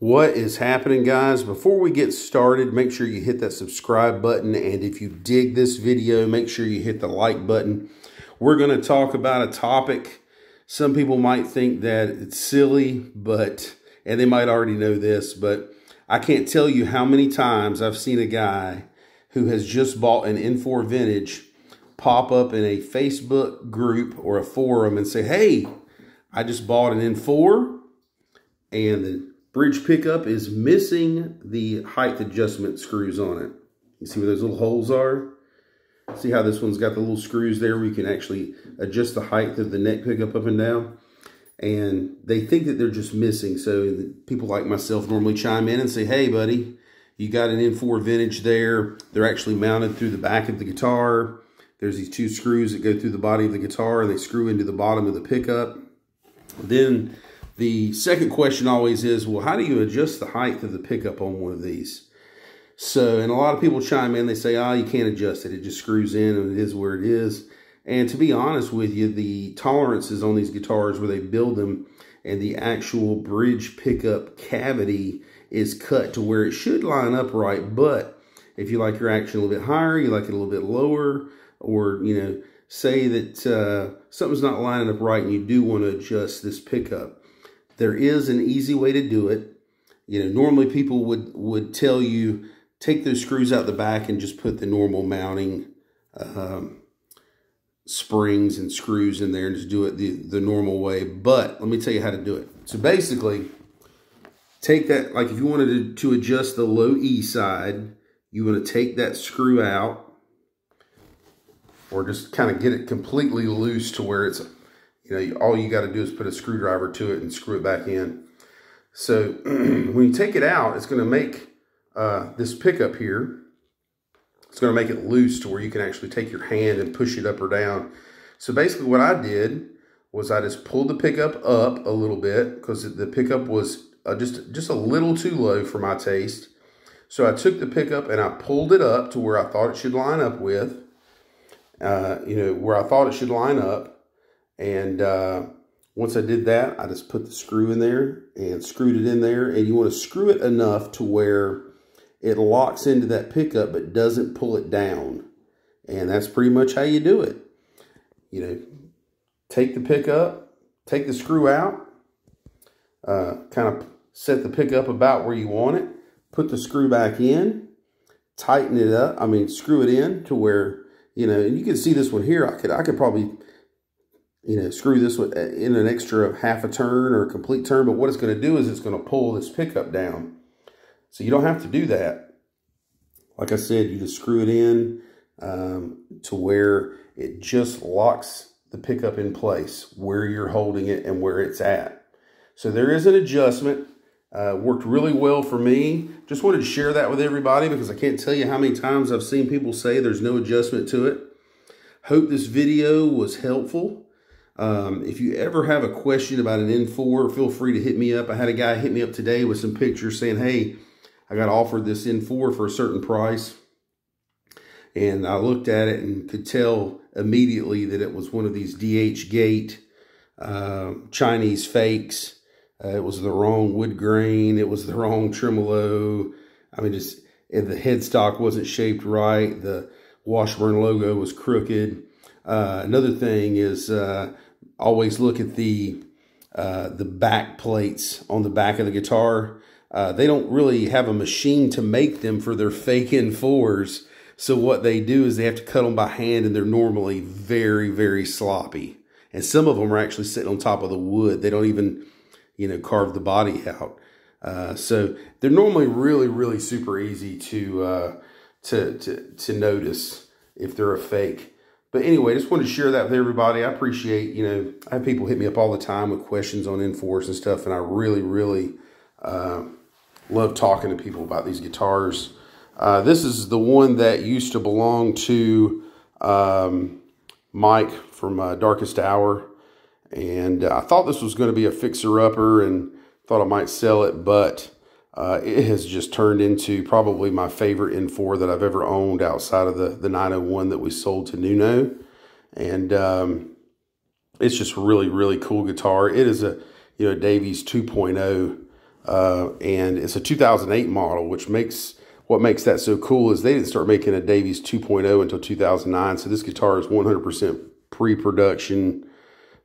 What is happening, guys? Before we get started, make sure you hit that subscribe button. And if you dig this video, make sure you hit the like button. We're going to talk about a topic. Some people might think that it's silly, but, and they might already know this, but I can't tell you how many times I've seen a guy who has just bought an N4 Vintage pop up in a Facebook group or a forum and say, hey, I just bought an N4 and the bridge pickup is missing the height adjustment screws on it. You see where those little holes are? See how this one's got the little screws there where you can actually adjust the height of the neck pickup up and down? And they think that they're just missing. So people like myself normally chime in and say, hey, buddy, you got an N4 Vintage there. They're actually mounted through the back of the guitar. There's these two screws that go through the body of the guitar. And they screw into the bottom of the pickup. Then the second question always is, well, how do you adjust the height of the pickup on one of these? So, and a lot of people chime in, they say, oh, you can't adjust it. It just screws in and it is where it is. And to be honest with you, the tolerances on these guitars where they build them and the actual bridge pickup cavity is cut to where it should line up right. But if you like your action a little bit higher, you like it a little bit lower, or, you know, say that uh, something's not lining up right and you do want to adjust this pickup, there is an easy way to do it. You know, normally people would, would tell you, take those screws out the back and just put the normal mounting um, springs and screws in there and just do it the, the normal way. But let me tell you how to do it. So basically, take that, like if you wanted to, to adjust the low E side, you want to take that screw out or just kind of get it completely loose to where it's you know, all you got to do is put a screwdriver to it and screw it back in. So when you take it out, it's going to make uh, this pickup here, it's going to make it loose to where you can actually take your hand and push it up or down. So basically what I did was I just pulled the pickup up a little bit because the pickup was uh, just, just a little too low for my taste. So I took the pickup and I pulled it up to where I thought it should line up with, uh, you know, where I thought it should line up. And uh, once I did that, I just put the screw in there and screwed it in there. And you want to screw it enough to where it locks into that pickup but doesn't pull it down. And that's pretty much how you do it. You know, take the pickup, take the screw out, uh, kind of set the pickup about where you want it, put the screw back in, tighten it up. I mean, screw it in to where, you know, and you can see this one here. I could, I could probably you know, screw this uh, in an extra half a turn or a complete turn. But what it's going to do is it's going to pull this pickup down. So you don't have to do that. Like I said, you just screw it in um, to where it just locks the pickup in place where you're holding it and where it's at. So there is an adjustment. Uh, worked really well for me. Just wanted to share that with everybody because I can't tell you how many times I've seen people say there's no adjustment to it. Hope this video was helpful. Um, if you ever have a question about an N4, feel free to hit me up. I had a guy hit me up today with some pictures saying, hey, I got offered this N4 for a certain price. And I looked at it and could tell immediately that it was one of these DH Gate uh, Chinese fakes. Uh, it was the wrong wood grain. It was the wrong tremolo. I mean, just the headstock wasn't shaped right. The Washburn logo was crooked. Uh, another thing is uh, always look at the uh, the back plates on the back of the guitar. Uh, they don't really have a machine to make them for their fake N4s. So what they do is they have to cut them by hand and they're normally very, very sloppy. And some of them are actually sitting on top of the wood. They don't even, you know, carve the body out. Uh, so they're normally really, really super easy to, uh, to, to, to notice if they're a fake. But anyway, just wanted to share that with everybody. I appreciate, you know, I have people hit me up all the time with questions on N4s and stuff, and I really, really uh, love talking to people about these guitars. Uh, this is the one that used to belong to um, Mike from uh, Darkest Hour, and I thought this was going to be a fixer-upper and thought I might sell it, but uh, it has just turned into probably my favorite N4 that I've ever owned outside of the, the 901 that we sold to Nuno. And um, it's just really, really cool guitar. It is a, you know, Davies 2.0 uh, and it's a 2008 model, which makes what makes that so cool is they didn't start making a Davies 2.0 until 2009. So this guitar is 100% pre-production.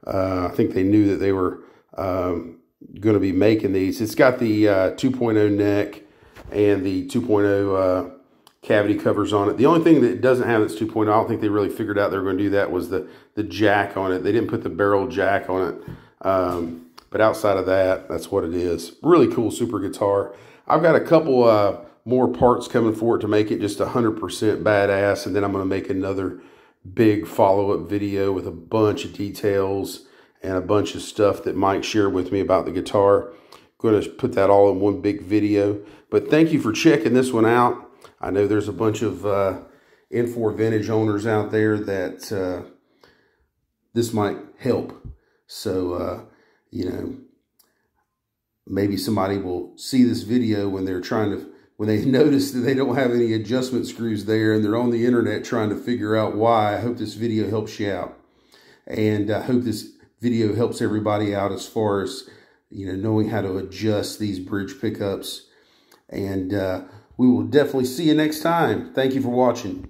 Uh, I think they knew that they were um, going to be making these. It's got the uh, 2.0 neck and the 2.0 uh, cavity covers on it. The only thing that doesn't have that's 2.0, I don't think they really figured out they were going to do that, was the, the jack on it. They didn't put the barrel jack on it. Um, but outside of that, that's what it is. Really cool super guitar. I've got a couple uh, more parts coming for it to make it just 100% badass. And then I'm going to make another big follow-up video with a bunch of details and a bunch of stuff that Mike shared with me about the guitar. I'm going to put that all in one big video. But thank you for checking this one out. I know there's a bunch of uh, N4 Vintage owners out there that uh, this might help. So, uh, you know, maybe somebody will see this video when they're trying to, when they notice that they don't have any adjustment screws there and they're on the internet trying to figure out why. I hope this video helps you out. And I hope this video helps everybody out as far as, you know, knowing how to adjust these bridge pickups. And uh, we will definitely see you next time. Thank you for watching.